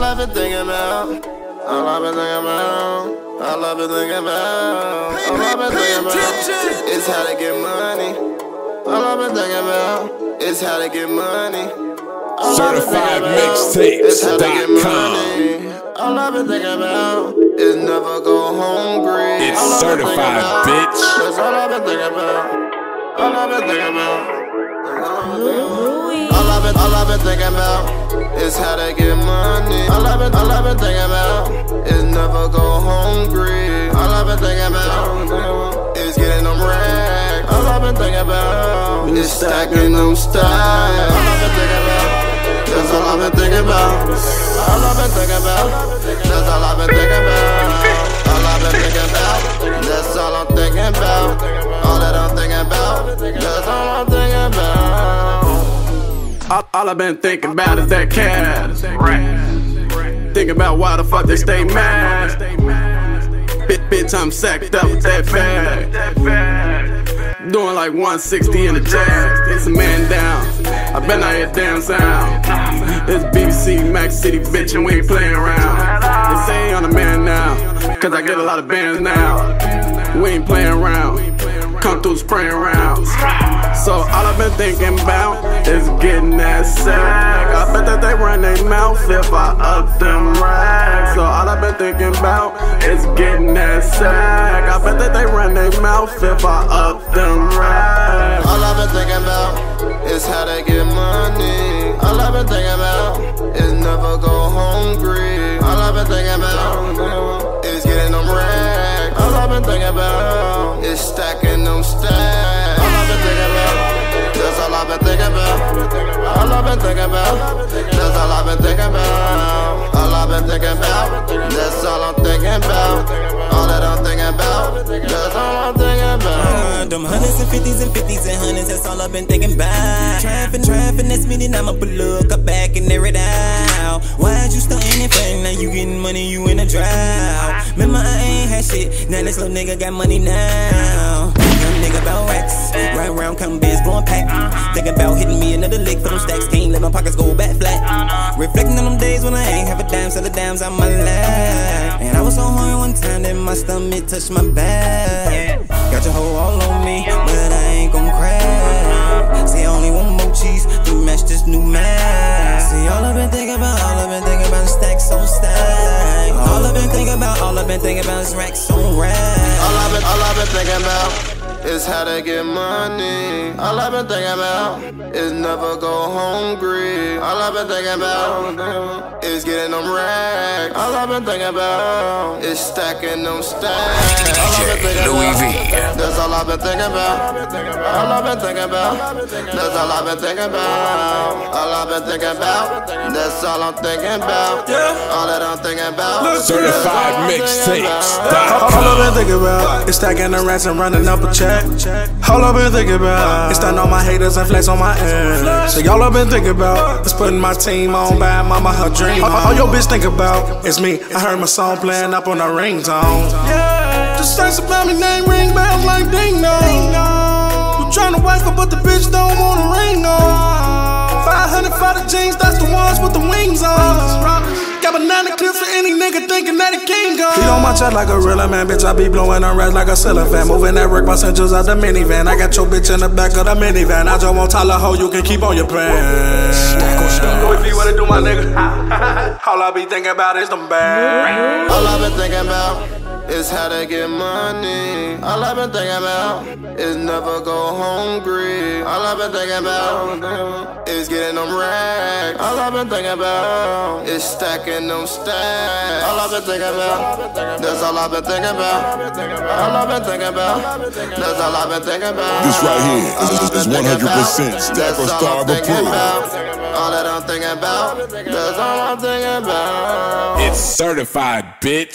All I've been thinking about. All I've been thinking about. All I've been thinking about. All I've been thinking about is how to get money. All I've been thinking about is how to get money. CertifiedMixtapes.com. All I've been thinking about is never go hungry. It's all I've been thinking certified, bitch. That's all I've been thinking about. All I've been thinking about. Been, all I've been thinking about is how to get money. All I've been, all I've been thinking about is never go hungry. All I've been thinking about is getting them racks. All I've been thinking about is stacking them stacks. All I've been thinking about. That's all I've been thinking about. All I've been thinking about. That's all I've been thinking about. All, all I've been thinking about is that cash. Thinking about why the fuck they stay mad. Bitch, bitch, I'm sacked up with that fag. Doing like 160 in the jack. It's a man down. I bet I hear damn sound. It's BBC Max City, bitch, and we ain't playing around. They say I'm a man now, cause I get a lot of bands now. We ain't playing around. Come through spraying rounds. Been thinking about is getting that sack. I bet that they run their mouth if I up them rags. So all I've been thinking about is getting that sack. I bet that they run their mouth if I up them rags. All I've been thinking about is how to get money. All I've been thinking about is never go hungry. All I've been thinking about is getting them racks. All I've been thinking about is stacking them stacks. Been thinking about. That's all I've been thinking about. All I've been thinking about. That's all I'm thinking about. All that I'm thinking about. That's all I'm thinking about. Them hundreds and fifties and fifties and hundreds, that's all I've been thinking about. Trapping, trapping, that's meaning I'ma look up back and air it out. Why'd you and frontin'? Now you getting money, you in a drought. Remember, I ain't had shit, now this little nigga got money now. Nigga about racks, right around come biz, blowing pack. Thinking about hitting me another lick for them stacks, can't let my pockets go back flat. Reflecting on them days when I ain't have a dime, sell the dimes out my lap. And I was so hungry one time that my stomach touched my back. Got your hoe all on me, but I ain't gon' crack. See, I only want more cheese to match this new mask. See, all I've been thinking about, all I've been thinking about is stacks on stacks. All I've been thinking about, all I've been thinking about is racks on racks. All I've been, all I've been thinking about is how to get money. All I've been thinking about is never go hungry. All I've been thinking about is getting them racks. All I've been thinking about is stacking them stacks. All I've been thinking Louie V. That's all I've been thinking about. All I've been thinking about. That's all I've been thinking about. All I've been thinking about. That's all I'm thinking about. All that I'm thinking about. Certified All Mixtapes.com. All I've been thinking about is stacking the racks and running up a check. All I've been thinking about is starting all my haters and flex on my end. So y'all I've been thinking about is putting my team on, buying mama her dream. All, all your bitch think about is me. I heard my song playing up on the ringtone. Yeah, just say some family name ring bells like ding dong. You tryna wife her, but the bitch don't want a ring on. 500 for the jeans, that's the ones with the wings on. Got banana clips for any nigga thinking that he king go. He on my chest like a real man, bitch. I be blowing on rats like a cellophane. Moving that work, my centers out the minivan. I got your bitch in the back of the minivan. I just want Tyler Ho, you can keep on your plan. If you wanna do, my nigga? All I be thinking about is them bags. All I've been thinking about is how to get money. All I've been thinking about is never go hungry. All I've been thinking about is getting them racks. All I've been thinking about is stacking them stacks. All I've been thinking about, that's all I've been thinking about. All I've been thinking about, that's all I've been thinking about. This right here is- is 100% about, Stack or all Star I'm thinking approved. All that I'm thinking about, that's all I'm thinking about. It's certified, bitch.